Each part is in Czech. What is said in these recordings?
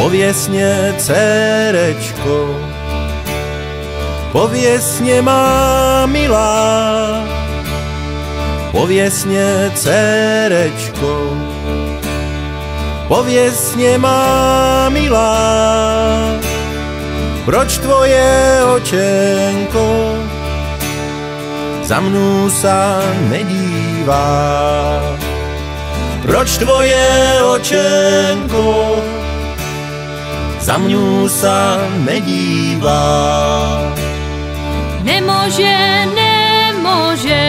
Pověsně, dcerečko, pověsně má milá, pověsně, dcerečko, pověsně má milá, proč tvoje očenko za mnou sa nedívá? Proč tvoje očenko za mňu sa nedívá? Nemôže, nemôže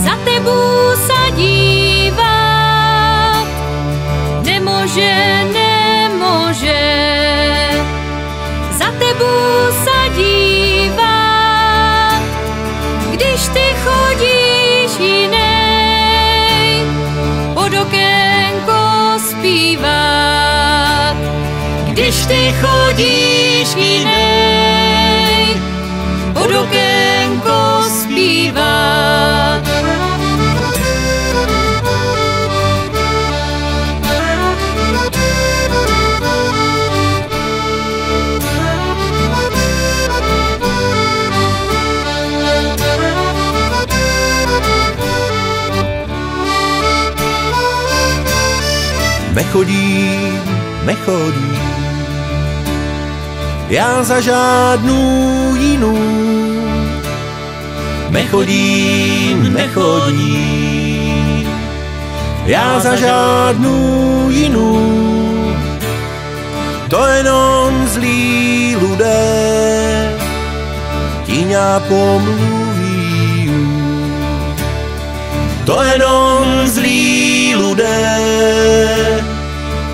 za tebu sa dívať. Nemôže, nemôže za tebu sa dívať. Když ty chodíš jinej, pod okénko zpívat. Ty chodíš jinej, pod okénko zpívat. Nechodím, nechodím, já za žádnou jinou. Nechodím, nechodím, já za žádnou jinou. To jenom zlí lidé ti pomluví. To jenom zlí lidé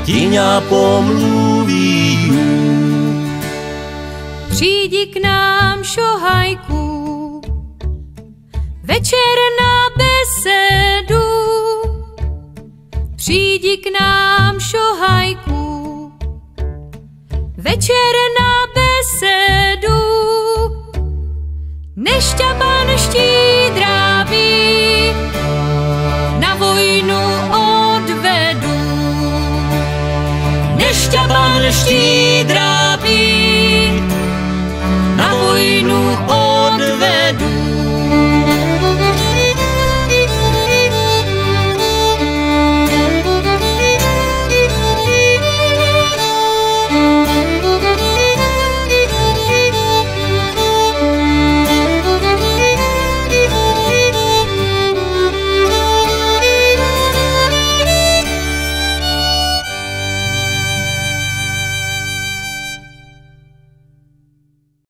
ti pomluví. Přijdi k nám šohajku, večer na besedu. Přijdi k nám šohajku, večer na besedu. Nešťabanští dráví na vojnu odvedu. Nešťabanští dráví